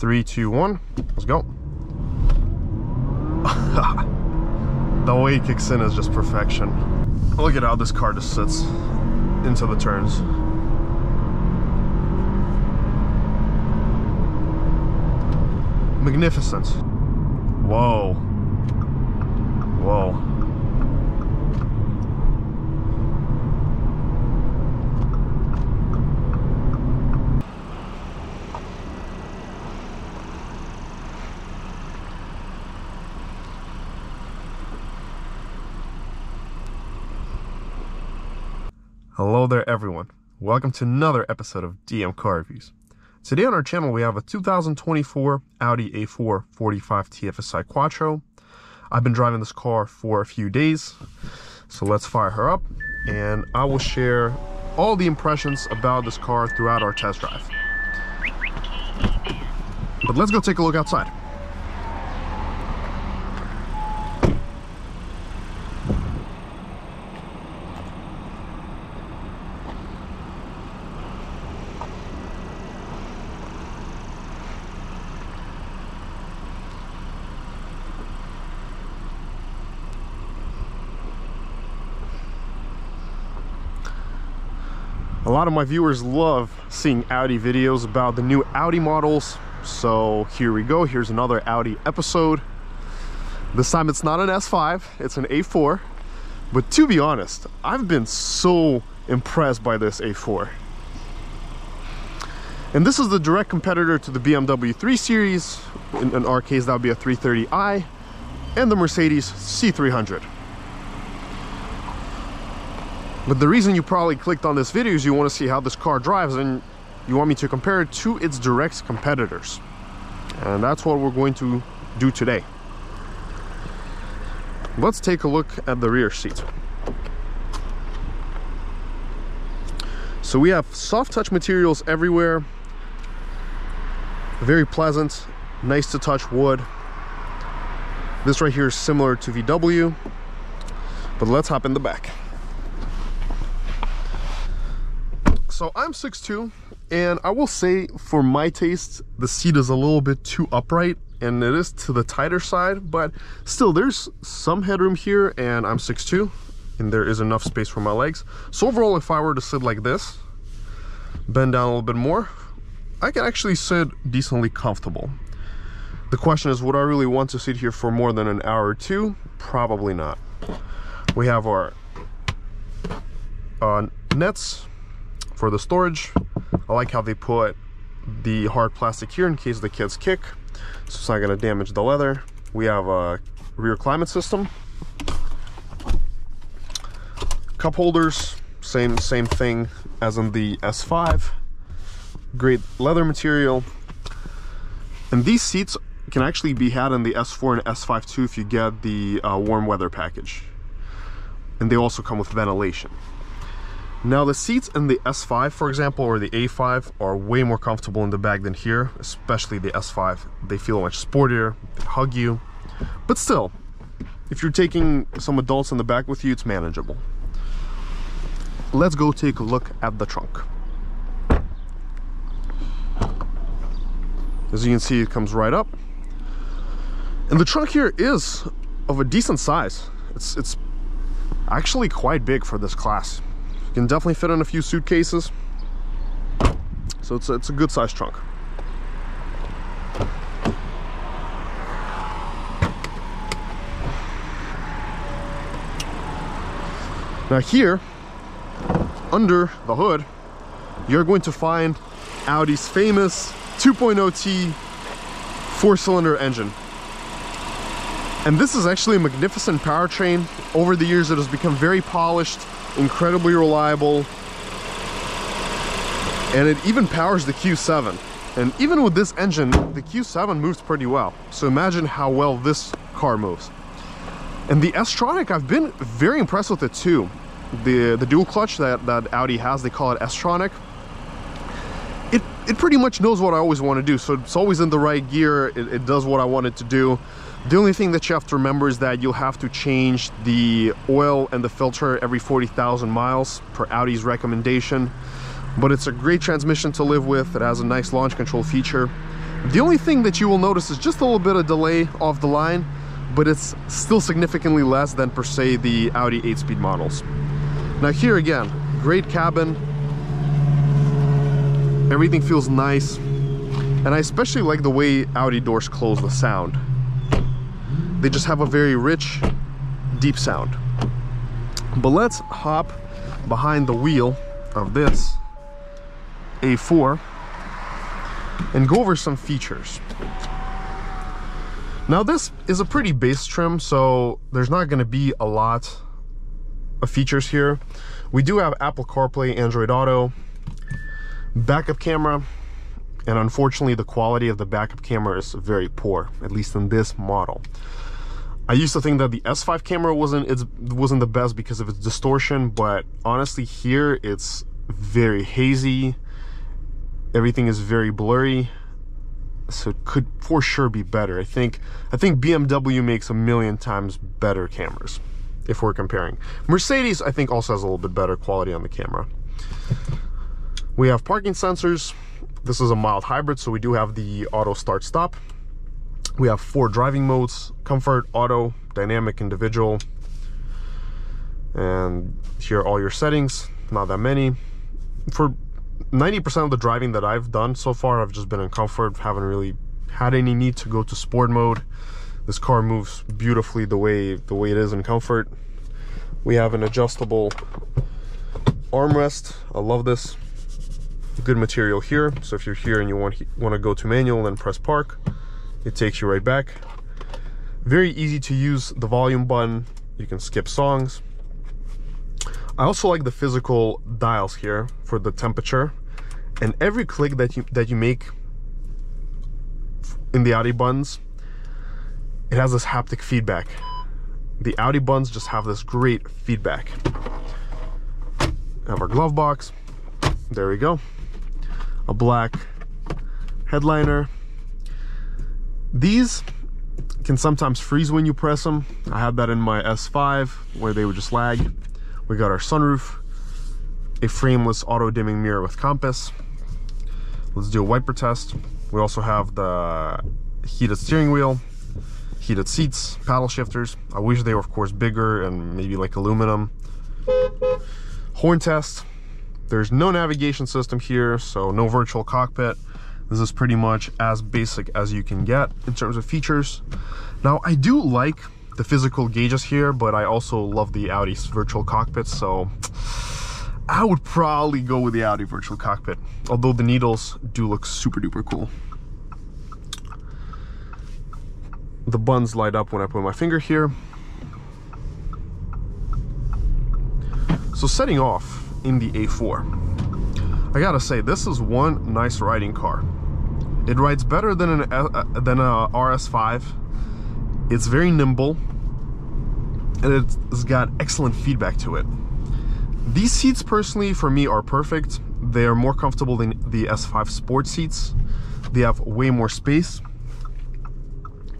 Three, two, one, let's go. the way it kicks in is just perfection. Look at how this car just sits into the turns. Magnificent. Whoa. Whoa. Hello there everyone. Welcome to another episode of DM Car Reviews. Today on our channel we have a 2024 Audi A4 45 TFSI Quattro. I've been driving this car for a few days, so let's fire her up and I will share all the impressions about this car throughout our test drive. But let's go take a look outside. Lot of my viewers love seeing Audi videos about the new Audi models. So here we go. Here's another Audi episode. This time it's not an S5, it's an A4. But to be honest, I've been so impressed by this A4. And this is the direct competitor to the BMW 3 Series. In, in our case, that would be a 330i and the Mercedes C300. But the reason you probably clicked on this video is you want to see how this car drives and you want me to compare it to its direct competitors. And that's what we're going to do today. Let's take a look at the rear seat. So we have soft touch materials everywhere. Very pleasant, nice to touch wood. This right here is similar to VW, but let's hop in the back. So I'm 6'2", and I will say for my taste, the seat is a little bit too upright and it is to the tighter side, but still there's some headroom here and I'm 6'2", and there is enough space for my legs. So overall, if I were to sit like this, bend down a little bit more, I can actually sit decently comfortable. The question is, would I really want to sit here for more than an hour or two? Probably not. We have our uh, nets for the storage. I like how they put the hard plastic here in case the kids kick. So it's not going to damage the leather. We have a rear climate system. Cup holders same same thing as in the s5 great leather material. And these seats can actually be had in the s4 and s5 too if you get the uh, warm weather package. And they also come with ventilation now the seats in the S5, for example, or the A5 are way more comfortable in the back than here, especially the S5. They feel much sportier, they hug you, but still, if you're taking some adults in the back with you, it's manageable. Let's go take a look at the trunk. As you can see, it comes right up. And the trunk here is of a decent size. It's, it's actually quite big for this class. Can definitely fit in a few suitcases. So it's a, it's a good sized trunk. Now here, under the hood, you're going to find Audi's famous 2.0T four-cylinder engine. And this is actually a magnificent powertrain. Over the years, it has become very polished, incredibly reliable and it even powers the Q7 and even with this engine the Q7 moves pretty well. So imagine how well this car moves. And the S-Tronic I've been very impressed with it too. The the dual clutch that that Audi has they call it S-Tronic it it pretty much knows what I always want to do. So it's always in the right gear. It, it does what I want it to do the only thing that you have to remember is that you'll have to change the oil and the filter every 40,000 miles per Audi's recommendation. But it's a great transmission to live with. It has a nice launch control feature. The only thing that you will notice is just a little bit of delay off the line, but it's still significantly less than per se the Audi 8-speed models. Now here again, great cabin. Everything feels nice. And I especially like the way Audi doors close the sound. They just have a very rich, deep sound. But let's hop behind the wheel of this A4 and go over some features. Now this is a pretty base trim, so there's not gonna be a lot of features here. We do have Apple CarPlay, Android Auto, backup camera, and unfortunately the quality of the backup camera is very poor, at least in this model. I used to think that the S5 camera wasn't it wasn't the best because of its distortion, but honestly here it's very hazy. Everything is very blurry. So it could for sure be better. I think I think BMW makes a million times better cameras if we're comparing. Mercedes I think also has a little bit better quality on the camera. We have parking sensors. This is a mild hybrid, so we do have the auto start stop. We have four driving modes, comfort, auto, dynamic, individual. And here are all your settings, not that many. For 90% of the driving that I've done so far, I've just been in comfort, haven't really had any need to go to sport mode. This car moves beautifully the way the way it is in comfort. We have an adjustable armrest. I love this. Good material here. So if you're here and you want want to go to manual, then press park. It takes you right back. Very easy to use the volume button. You can skip songs. I also like the physical dials here for the temperature. And every click that you that you make in the Audi buttons it has this haptic feedback. The Audi buttons just have this great feedback. Have our glove box. There we go a black headliner these can sometimes freeze when you press them. I had that in my S5 where they would just lag. We got our sunroof, a frameless auto dimming mirror with compass. Let's do a wiper test. We also have the heated steering wheel, heated seats, paddle shifters. I wish they were of course bigger and maybe like aluminum. Horn test. There's no navigation system here, so no virtual cockpit. This is pretty much as basic as you can get in terms of features. Now, I do like the physical gauges here, but I also love the Audi's virtual cockpit, so I would probably go with the Audi virtual cockpit, although the needles do look super duper cool. The buns light up when I put my finger here. So setting off in the A4, I gotta say, this is one nice riding car. It rides better than an uh, than a RS5. It's very nimble, and it's got excellent feedback to it. These seats, personally, for me, are perfect. They are more comfortable than the S5 Sport seats. They have way more space,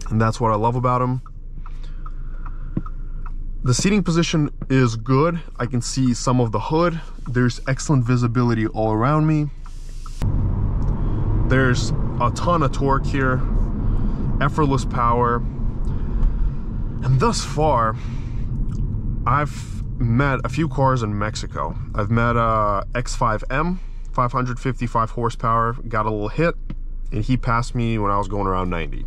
and that's what I love about them. The seating position is good. I can see some of the hood. There's excellent visibility all around me. There's a ton of torque here, effortless power. And thus far, I've met a few cars in Mexico. I've met a X5M, 555 horsepower, got a little hit, and he passed me when I was going around 90.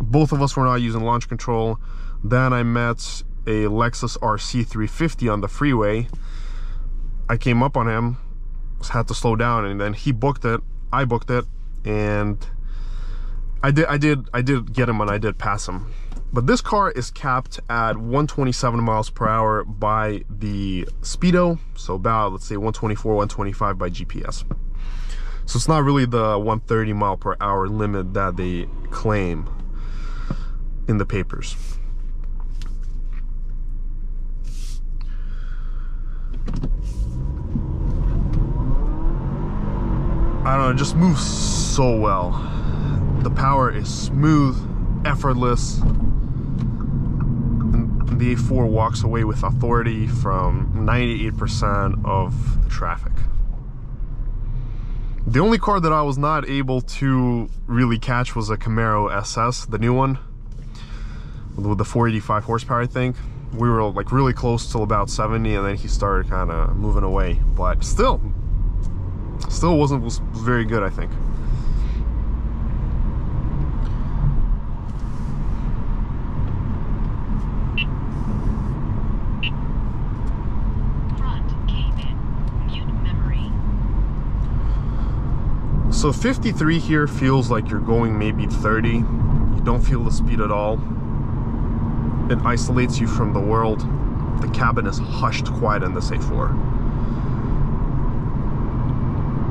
Both of us were not using launch control. Then I met a Lexus RC350 on the freeway. I came up on him, had to slow down, and then he booked it. I booked it, and I did I did I did get him and I did pass him. But this car is capped at 127 miles per hour by the speedo, so about let's say 124, 125 by GPS. So it's not really the 130 mile per hour limit that they claim in the papers. I don't know, it just moves so well. The power is smooth, effortless. And the A4 walks away with authority from 98% of the traffic. The only car that I was not able to really catch was a Camaro SS, the new one, with the 485 horsepower, I think. We were like really close till about 70, and then he started kind of moving away. But still, still wasn't was very good, I think. So 53 here feels like you're going maybe 30. You don't feel the speed at all. It isolates you from the world. The cabin is hushed quiet in this A4.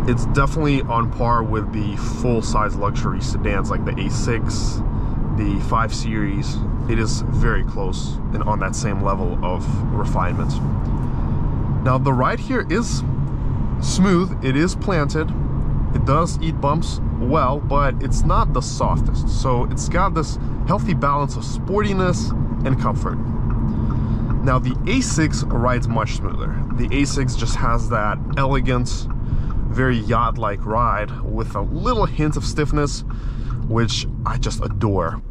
It's definitely on par with the full-size luxury sedans like the A6, the 5 Series. It is very close and on that same level of refinement. Now the ride here is smooth, it is planted, it does eat bumps well, but it's not the softest. So it's got this healthy balance of sportiness and comfort. Now the A6 rides much smoother. The A6 just has that elegant, very yacht-like ride with a little hint of stiffness, which I just adore.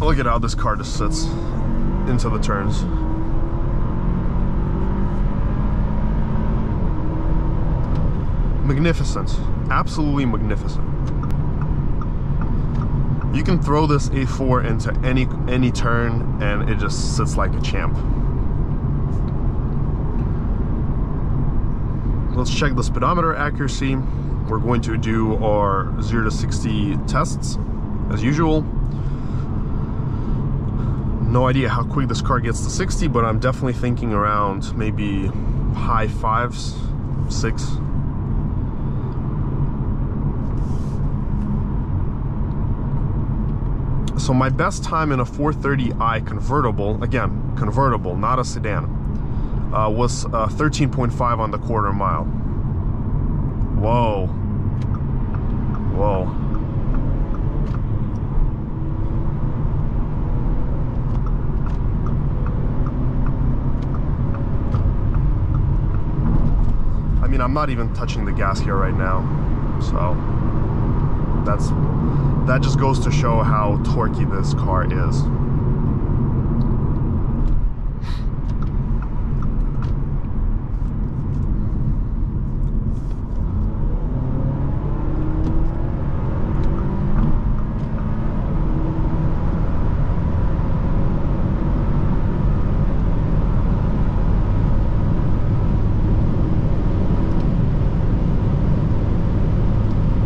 Look at how this car just sits into the turns. Magnificent. Absolutely magnificent. You can throw this A4 into any any turn and it just sits like a champ. Let's check the speedometer accuracy. We're going to do our 0 to 60 tests as usual no idea how quick this car gets to 60, but I'm definitely thinking around maybe high fives, six. So my best time in a 430i convertible, again, convertible, not a sedan, uh, was uh, 13.5 on the quarter mile. Whoa. Whoa. I mean, I'm not even touching the gas here right now. So that's that just goes to show how torquey this car is.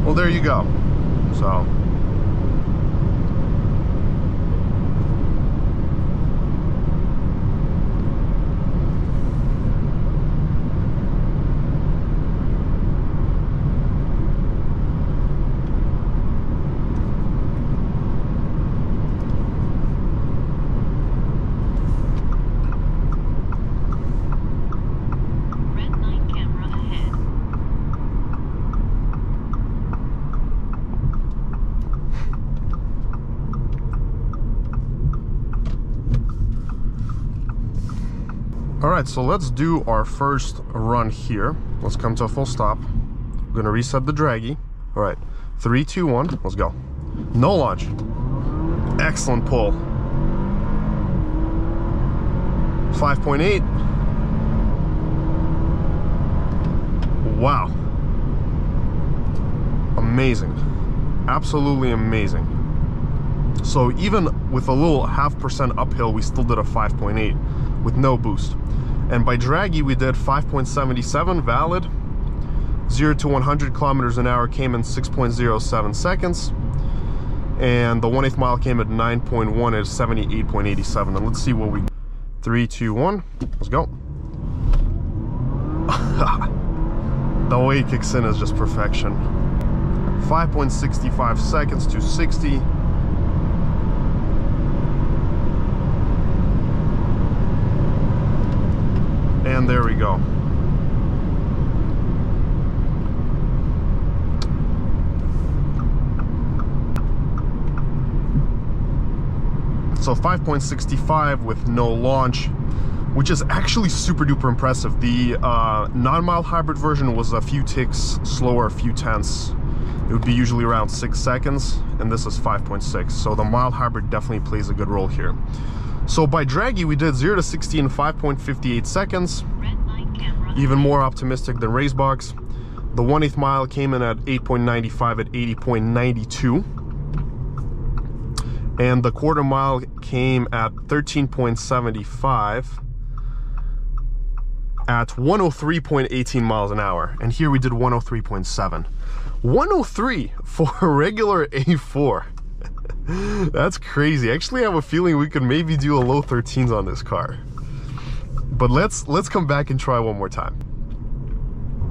well, there you go. So. All right, so let's do our first run here. Let's come to a full stop. I'm gonna reset the Dragy. All right, three, two, one, let's go. No launch. Excellent pull. 5.8. Wow. Amazing. Absolutely amazing. So even with a little half percent uphill, we still did a 5.8 with no boost. And by Dragy, we did 5.77 valid. 0 to 100 kilometers an hour came in 6.07 seconds. And the 1 8 mile came at 9.1 at 78.87. And let's see what we... 3, 2, 1. Let's go. the way it kicks in is just perfection. 5.65 seconds to 60. And there we go. So 5.65 with no launch, which is actually super duper impressive. The uh, non-mild hybrid version was a few ticks slower, a few tenths. It would be usually around six seconds, and this is 5.6. So the mild hybrid definitely plays a good role here. So by Dragy, we did 0 to 60 in 5.58 seconds. Even more optimistic than Racebox. The 1 8th mile came in at 8.95 at 80.92. And the quarter mile came at 13.75 at 103.18 miles an hour. And here we did 103.7. 103 for a regular A4. That's crazy. Actually, I have a feeling we could maybe do a low 13s on this car. But let's let's come back and try one more time.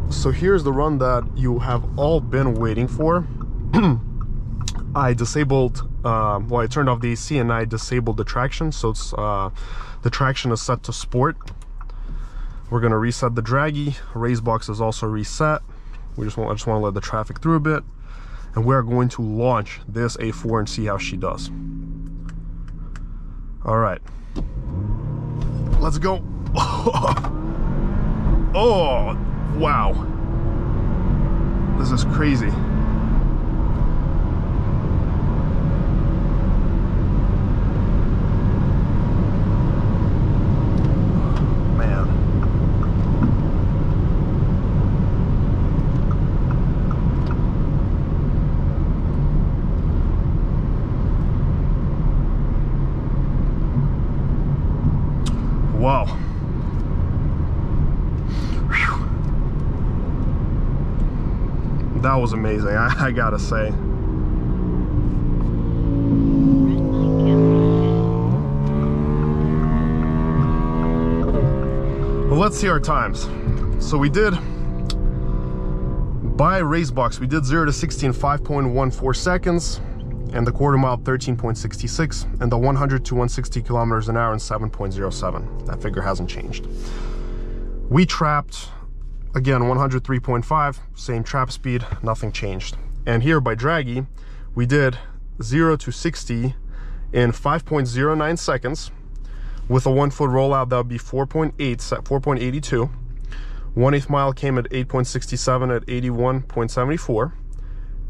So here's the run that you have all been waiting for. I disabled, um, well, I turned off the AC and I disabled the traction. So it's, uh, the traction is set to sport. We're gonna reset the Dragy. Race box is also reset. We just want, I just want to let the traffic through a bit and we're going to launch this A4 and see how she does. All right, let's go. oh, wow. This is crazy. Wow. Whew. That was amazing, I, I gotta say. Well, let's see our times. So we did, by Racebox, we did 0 to 60 in 5.14 seconds and the quarter mile 13.66 and the 100 to 160 kilometers an hour in 7.07 that figure hasn't changed. We trapped again 103.5 same trap speed nothing changed. And here by Dragy we did 0 to 60 in 5.09 seconds with a one foot rollout that would be 4.8 4.82 one eighth mile came at 8.67 at 81.74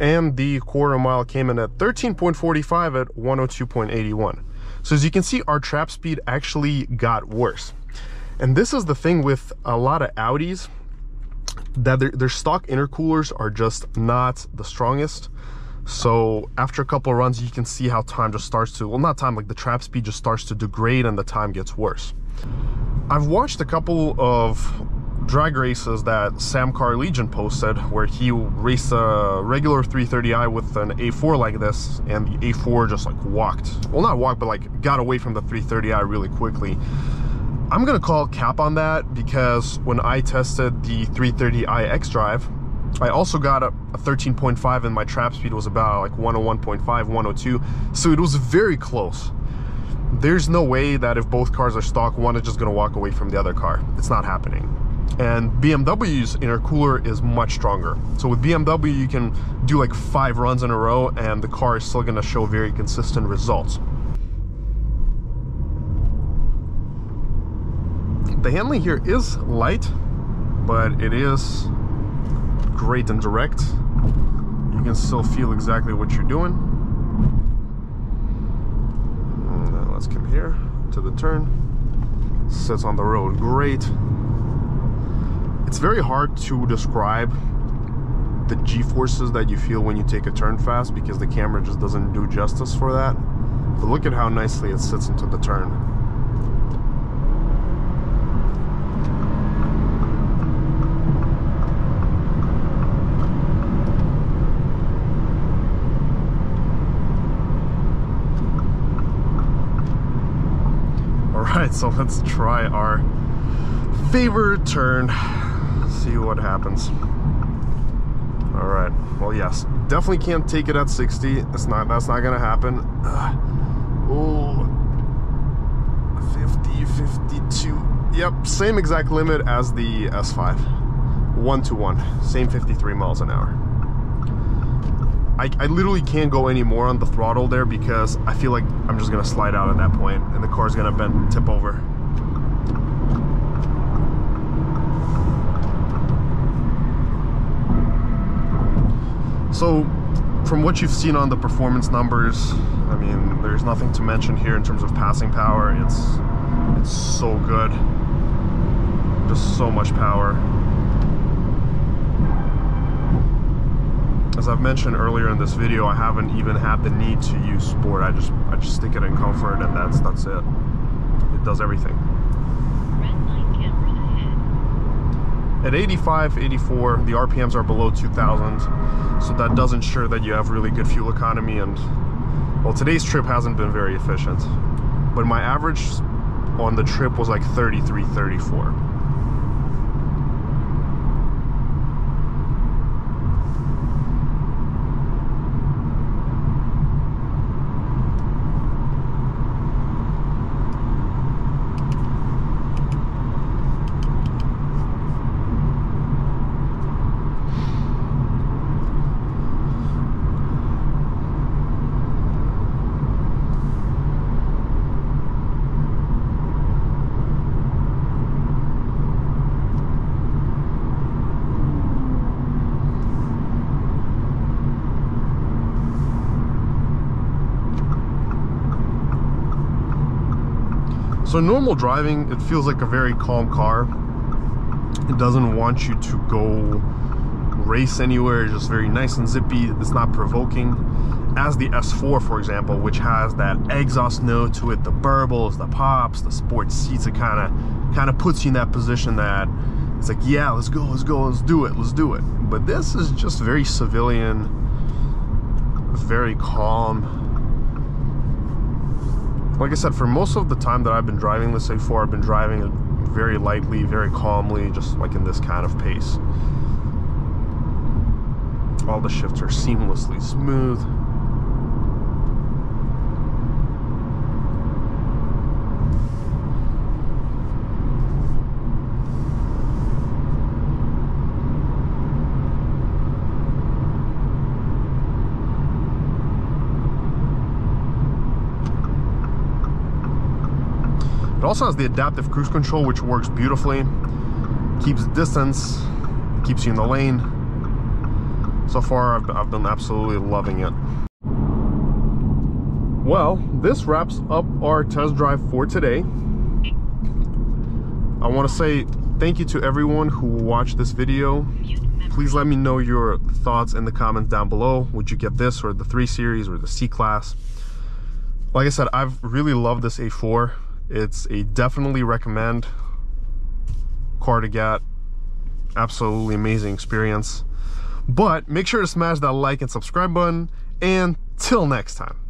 and the quarter mile came in at 13.45 at 102.81. So as you can see, our trap speed actually got worse. And this is the thing with a lot of Audis, that their, their stock intercoolers are just not the strongest. So after a couple of runs, you can see how time just starts to, well, not time, like the trap speed just starts to degrade and the time gets worse. I've watched a couple of drag races that Sam CarLegion posted where he raced a regular 330i with an A4 like this and the A4 just like walked. Well, not walked, but like got away from the 330i really quickly. I'm gonna call cap on that because when I tested the 330i xDrive, I also got a, a 13.5 and my trap speed was about like 101.5, 102. So it was very close. There's no way that if both cars are stock, one is just gonna walk away from the other car. It's not happening and BMW's intercooler is much stronger. So with BMW, you can do like five runs in a row and the car is still gonna show very consistent results. The handling here is light, but it is great and direct. You can still feel exactly what you're doing. Uh, let's come here to the turn. Sits on the road great. It's very hard to describe the g-forces that you feel when you take a turn fast because the camera just doesn't do justice for that. But look at how nicely it sits into the turn. All right, so let's try our favorite turn see what happens. All right, well, yes, definitely can't take it at 60. That's not, that's not gonna happen. Oh, 50, 52. Yep, same exact limit as the S5. One to one, same 53 miles an hour. I, I literally can't go any more on the throttle there because I feel like I'm just gonna slide out at that point and the car's gonna bend, tip over. So from what you've seen on the performance numbers, I mean, there's nothing to mention here in terms of passing power. It's it's so good. Just so much power. As I've mentioned earlier in this video, I haven't even had the need to use sport. I just I just stick it in comfort and that's that's it. It does everything. At 85, 84, the RPMs are below 2000, so that does ensure that you have really good fuel economy and, well, today's trip hasn't been very efficient, but my average on the trip was like 33, 34. So normal driving, it feels like a very calm car. It doesn't want you to go race anywhere. It's just very nice and zippy. It's not provoking. As the S4, for example, which has that exhaust note to it, the burbles, the pops, the sports seats, it kind of kind of puts you in that position that it's like, yeah, let's go, let's go, let's do it, let's do it. But this is just very civilian, very calm like I said, for most of the time that I've been driving this A4, I've been driving it very lightly, very calmly, just like in this kind of pace. All the shifts are seamlessly smooth. It also has the adaptive cruise control, which works beautifully. Keeps distance, keeps you in the lane. So far, I've, I've been absolutely loving it. Well, this wraps up our test drive for today. I want to say thank you to everyone who watched this video. Please let me know your thoughts in the comments down below. Would you get this or the 3 Series or the C-Class? Like I said, I've really loved this A4. It's a definitely recommend car to get. Absolutely amazing experience. But make sure to smash that like and subscribe button. And till next time.